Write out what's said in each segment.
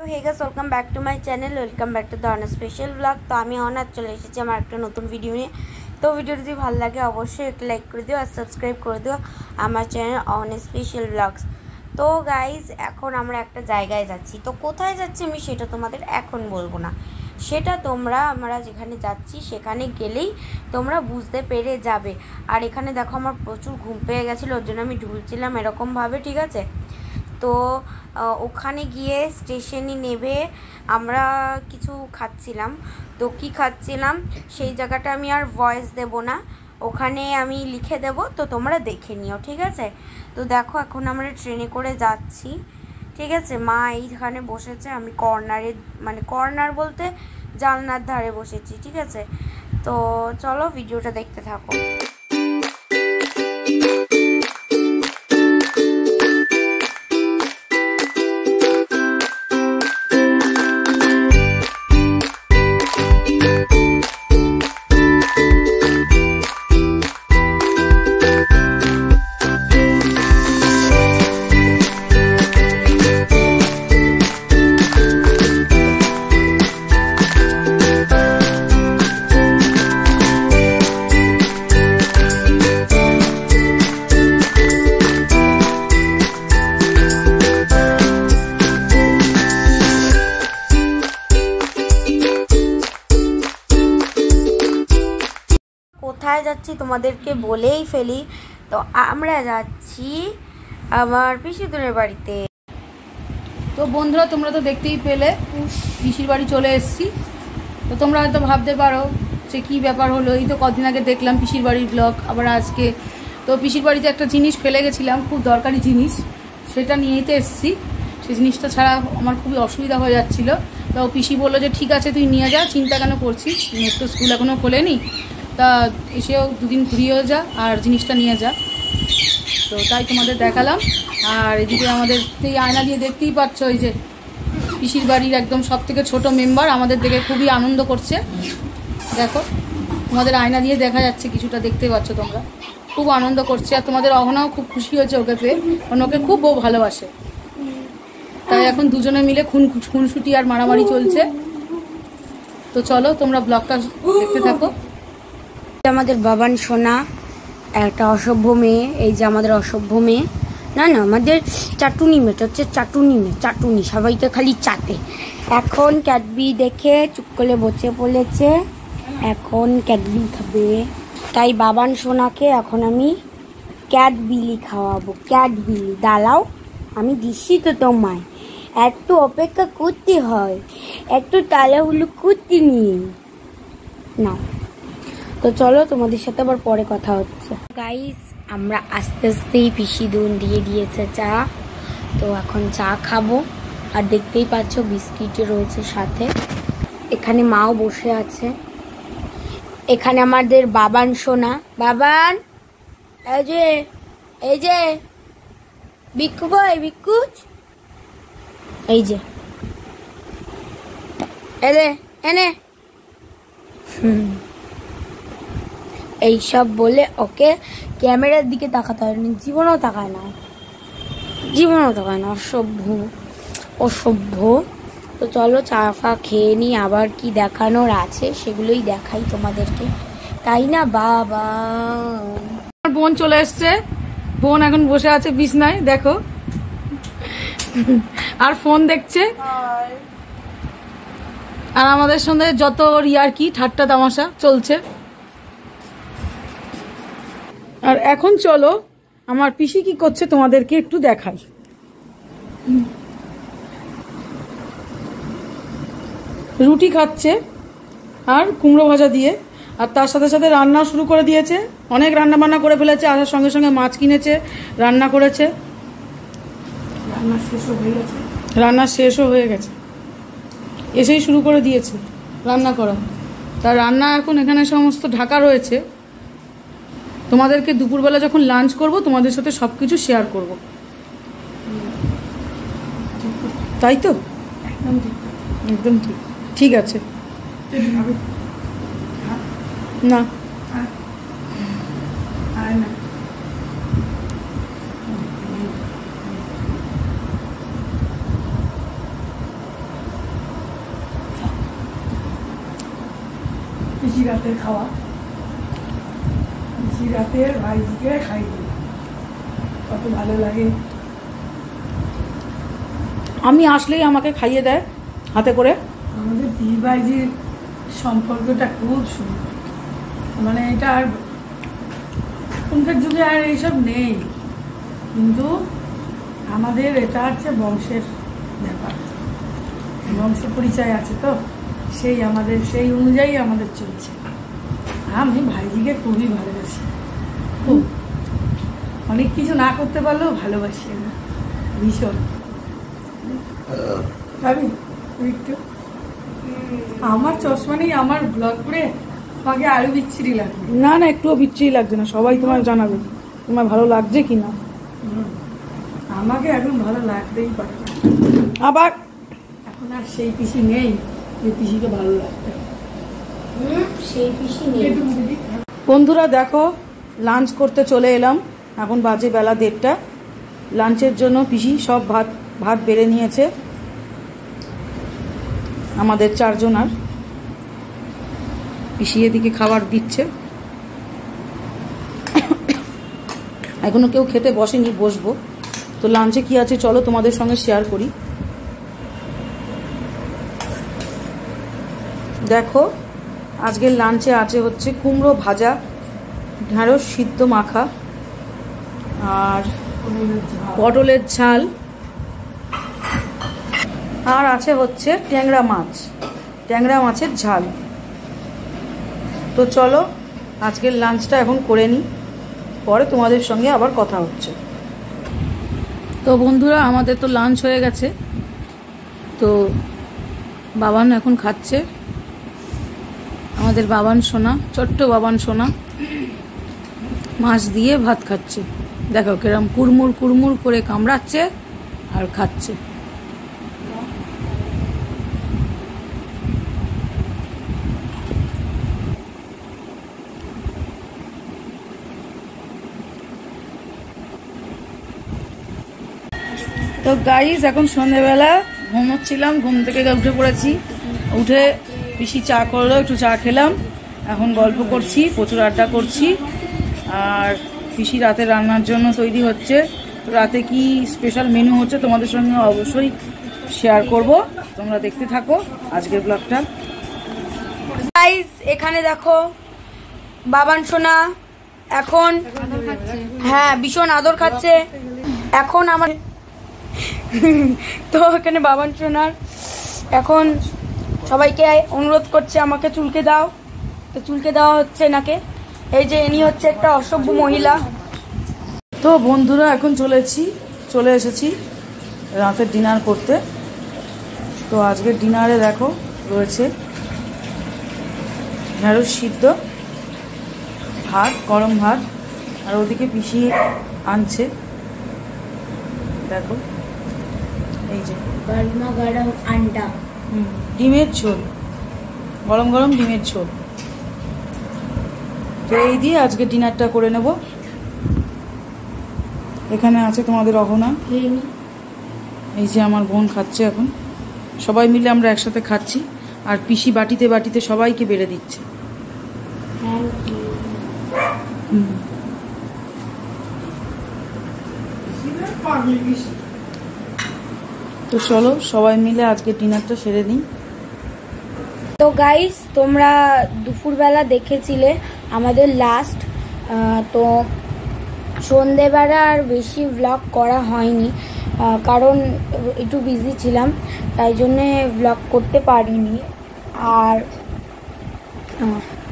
তো hey guys welcome back to my channel welcome back to the special blog তো আমি honour চলে এসেছি আমার একটা নতুন ভিডিও নিয়ে। তো ভিডিওটি যদি ভালো লাগে, অবশ্যই একটা লাইক করে দিও আর সাবস্ক্রাইব করে দিও আমার চ্যানেল অন স্পেশাল ব্লগস তো গাইজ এখন আমরা একটা জায়গায় যাচ্ছি। তো কোথায় যাচ্ছি আমি সেটা তোমাদের এখন বলব না। সেটা তোমরা, আমরা যেখানে যাচ্ছি সেখানে গেলেই তোমরা বুঝতে পেরে যাবে। আর এখানে দেখো আমার প্রচুর ঘুম পেয়ে গেছিল, ওর জন্য আমি ঢুলছিলাম এরকমভাবে, ঠিক আছে? তো ওখানে গিয়ে স্টেশনে নেবে আমরা কিছু খাচ্ছিলাম। তো কী খাচ্ছিলাম? সেই জায়গাটা আমি আর ভয়েস দেব না। ওখানে আমি লিখে দেব, তো তোমরা দেখে নিও, ঠিক আছে? তো দেখো, এখন আমরা ট্রেনে করে যাচ্ছি, ঠিক আছে? মা এইখানে বসেছে, আমি কর্নারে মানে কর্নার বলতে জানলার ধারে বসেছি, ঠিক আছে? তো চলো, ভিডিওটা দেখতে থাকো। তোমাদেরকে বলেই ফেলি। তো আমরা যাচ্ছি আমার পিসিদুরের বাড়িতে। তো বন্ধুরা, তোমরা তো দেখতেই পেলে পিসির বাড়ি চলে এসেছি। তো তোমরা হয়তো ভাবতে পারো যে কী ব্যাপার হলো। এই তো কদিন আগে দেখলাম পিসির বাড়ির ব্লগ আবার আজকে। তো পিসির বাড়িতে একটা জিনিস ফেলে গেছিলাম, খুব দরকারি জিনিস, সেটা নিয়েই তো এসেছি। সেই জিনিসটা ছাড়া আমার খুবই অসুবিধা হয়ে যাচ্ছিল। তো পিসি বলল যে, ঠিক আছে, তুই নিয়ে যা, চিন্তা কেন করছিস? মেয়ের তো স্কুল এখনও খোলেনি। তা এসেও দুদিন ঘুরিয়েও যা আর জিনিসটা নিয়ে যা। তো তাই তোমাদের দেখালাম। আর এদিকে আমাদের এই আয়না দিয়ে দেখতেই পাচ্ছ ওই যে পিসির বাড়ির একদম সব থেকে ছোটো মেম্বার আমাদের দেখে খুবই আনন্দ করছে। দেখো, তোমাদের আয়না দিয়ে দেখা যাচ্ছে কিছুটা, দেখতে পাচ্ছ তোমরা। খুব আনন্দ করছে আর তোমাদের অহনাও খুব খুশি হয়েছে ওকে পেয়ে। ওকে খুব বউ ভালোবাসে। তাই এখন দুজনে মিলে খুন খুনসুটি আর মারামারি চলছে। তো চলো, তোমরা ব্লগটা দেখতে থাকো। আমাদের বাবান সোনা, একটা অসভ্য মেয়ে, এই যে আমাদের অসভ্য মেয়ে। না না, আমাদের চাটুনি মেয়েটা হচ্ছে চাটুনি মেয়ে, চাটুনি, সবাই তো খালি চাটে। এখন ক্যাডবি দেখে চুপ করে বসে পড়েছে, এখন ক্যাডবি খাবে। তাই বাবান সোনাকে এখন আমি ক্যাডবিলি খাওয়াবো ক্যাডবিলি দাঁড়াও, আমি দিচ্ছি তো তোমায়। একটু অপেক্ষা করতে হয় একটু তালাহুলু করতে নিয়ে নাও। তো চলো তোমাদের সাথে আবার পরে কথা হচ্ছে। গাইস আমরা আস্তে আস্তেই পিসি দুন দিয়ে দিয়েছে চা। তো এখন চা খাব। আর দেখতেই পাচ্ছ বিস্কিটও রয়েছে সাথে। এখানে মাও বসে আছে। এখানে আমাদের বাবান সোনা। বাবান! এই যে এই যে বিক্ষু কই বিক্ষুচ এই যে। এলে এনে। হুম। এইসব বলে ওকে ক্যামেরার দিকে তাকাতে হয় না জীবনেও তাকায় না। জীবনেও তাকায় না অসভ্য অসভ্য। তো চলো চা ফা খেয়ে নিই আবার কি দেখানোর আছে সেগুলোই দেখাই তোমাদেরকে। তাই না বাবা? আমার বোন চলে এসছে। বোন এখন বসে আছে বিছনায় দেখো। আর ফোন দেখছে। আর আমাদের সঙ্গে যত রিয়ারকি ঠাট্টা তামাশা চলছে। আর এখন চলো, আমার পিসি কি করছে তোমাদেরকে একটু দেখাই। রুটি খাচ্ছে আর কুমড়ো ভাজা দিয়ে, আর তার সাথে সাথে রান্না শুরু করে দিয়েছে। অনেক রান্না বান্না করে ফেলেছে, আসার সঙ্গে সঙ্গে মাছ কিনেছে, রান্না করেছে। রান্না শেষও হয়ে গেছে। এসেই শুরু করে দিয়েছে রান্না করা। তার রান্না এখন এখানে সমস্ত ঢাকা রয়েছে। তোমাদেরকে দুপুরবেলা যখন লাঞ্চ করব তোমাদের সাথে সব কিছু শেয়ার করব। তাই তো? একদম ঠিক ঠিক। আছে। না। খাওয়া। রাতের ভাইজিকে খাই দিই। কত ভালো লাগে। আমি আসলেই আমাকে খাইয়ে দেয় হাতে করে। আমাদের দিদি ভাইজির সম্পর্কটা খুব সুন্দর। মানে এটা আর এখনকার যুগে আর এইসব নেই। কিন্তু আমাদের এটা হচ্ছে বংশের ব্যাপার। বংশ পরিচয় আছে তো? সেই আমাদের সেই অনুযায়ী আমাদের চলছে। আমি ভাইজিকে খুবই ভালোবাসি। খুব। অনেক কিছু না করতে পারলেও ভালোবাসি আমি। ভীষণ। ভাবি একটু। আমার চশমা নেই আমার ব্লগ করে তোমাকে আরও বিচ্ছিরি লাগবে। না না একটুও বিচ্ছিরি লাগছে না সবাই তোমার জানাবে তোমার ভালো লাগছে কি না আমাকে এখন ভালো লাগতেই পারে আবার? এখন আর সেই পিসি নেই যে পিসিকে ভালো লাগবে। সেই পিসি নেই। বন্ধুরা দেখো লাঞ্চ করতে চলে এলাম। এখন বাজে বেলা দেড়টা। লাঞ্চের জন্য পিসি সব ভাত ভাত বেড়ে নিয়েছে। আমাদের চারজন আর পিসি এদিকে খাবার দিচ্ছে। এখনও কেউ খেতে বসেনি, বসবো। তো লাঞ্চে কি আছে চলো তোমাদের সঙ্গে শেয়ার করি। দেখো, আজকের লাঞ্চে আছে হচ্ছে কুমড়ো ভাজা। ঢ্যাঁড়স সিদ্ধ মাখা আর পটলের ঝাল। আর আছে হচ্ছে ট্যাংরা মাছ। ট্যাংরা মাছের ঝাল। তো চলো, আজকের লাঞ্চটা এখন করে নিই। পরে তোমাদের সঙ্গে আবার কথা হচ্ছে। তো বন্ধুরা, আমাদের তো লাঞ্চ হয়ে গেছে। তো বাবান এখন খাচ্ছে। আমাদের বাবান সোনা, ছোট্ট বাবান সোনা। মাছ দিয়ে ভাত খাচ্ছে। দেখো কিরম কুড়মুড় কুড়মুড় করে কামড়াচ্ছে আর খাচ্ছে। তো গাইজ এখন সন্ধেবেলা, ঘুমোচ্ছিলাম, ঘুম থেকে উঠে পড়েছি। উঠে পিসি চা করল, একটু চা খেলাম। এখন গল্প করছি, প্রচুর আড্ডা করছি। আর পিসি রাতে রান্নার জন্য তৈরি হচ্ছে। তো রাতে কি স্পেশাল মেনু হচ্ছে তোমাদের সঙ্গে অবশ্যই শেয়ার করব। তোমরা দেখতে থাকো আজকের ব্লগটা গাইস এখানে দেখো, বাবান সোনা এখন হ্যাঁ ভীষণ আদর খাচ্ছে। এখন আমার তো এখানে বাবান সোনার এখন সবাইকে অনুরোধ করছে আমাকে চুলকে দাও। তো চুলকে দেওয়া হচ্ছে নাকে এই যে ইনি হচ্ছে একটা অসভ্য মহিলা। তো বন্ধুরা এখন চলেছি চলে এসেছি রাতের ডিনার করতে। তো আজকের ডিনারে দেখো রয়েছে ঢেঁড়স সিদ্ধ ভাত গরম ভাত আর ওদিকে পিসি আনছে। দেখো এই যে। গরমা গরম আন্ডা। হুম, ডিমের ঝোল গরম গরম ডিমের ঝোল। তো এই দিয়ে আজকে ডিনারটা করে নেব। এখানে আছে তোমাদের অহনা। এই যে আমার বোন খাচ্ছে এখন। সবাই মিলে আমরা একসাথে খাচ্ছি। আর পিসি বাটিতে বাটিতে সবাইকে বেড়ে দিচ্ছে। তো চলো, সবাই মিলে আজকে ডিনারটা সেরে নিই। তো গাইস তোমরা দুপুরবেলা দেখেছিলে আমাদের লাস্ট তো সন্ধেবেলা আর বেশি ব্লগ করা হয়নি কারণ একটু বিজি ছিলাম, তাই জন্যে ব্লগ করতে পারিনি। আর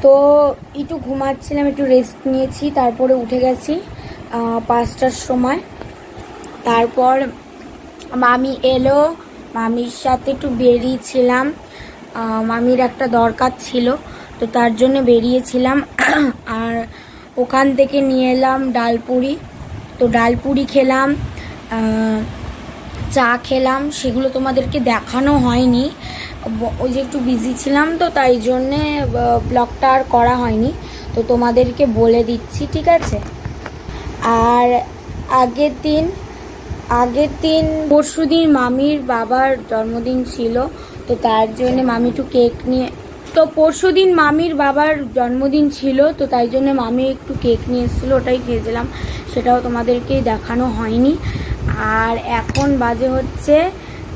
তো একটু ঘুমাচ্ছিলাম, একটু রেস্ট নিয়েছি, তারপরে উঠে গেছি পাঁচটার সময়। তারপর মামি এলো, মামির সাথে একটু বেরিয়েছিলাম মামির একটা দরকার ছিল, তো তার জন্য বেরিয়েছিলাম। আর ওখান থেকে নিয়ে এলাম ডালপুরি। তো ডালপুরি খেলাম চা খেলাম, সেগুলো তোমাদেরকে দেখানো হয়নি। ওই যে একটু বিজি ছিলাম তো, তাই জন্যে ব্লগটা আর করা হয়নি। তো তোমাদেরকে বলে দিচ্ছি, ঠিক আছে? আর আগের দিন আগের দিন পরশু দিন মামির বাবার জন্মদিন ছিল, তো তার জন্য মামি একটু কেক নিয়ে তো পরশু দিন মামির বাবার জন্মদিন ছিল, তো তাই জন্য মামি একটু কেক নিয়ে এসেছিল, ওটাই খেয়েছিলাম। সেটাও তোমাদেরকেই দেখানো হয়নি। আর এখন বাজে হচ্ছে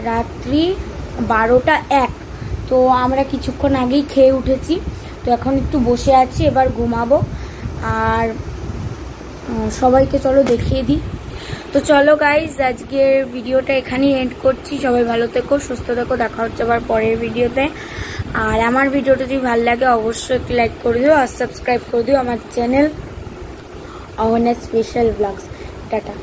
রাত্রি বারোটা এক। তো আমরা কিছুক্ষণ আগেই খেয়ে উঠেছি। তো এখন একটু বসে আছি, এবার ঘুমাবো। আর সবাইকে চলো দেখিয়ে দিই। তো চলো গাইজ আজকের ভিডিওটা এখানেই এন্ড করছি। সবাই ভালো থেকো, সুস্থ থেকো, দেখা হচ্ছে আবার পরের ভিডিওতে আর আমার ভিডিওটা যদি ভালো লাগে, অবশ্যই একটু লাইক করে দিও আর সাবস্ক্রাইব করে দিও আমার channel Ahona special vlogs tata.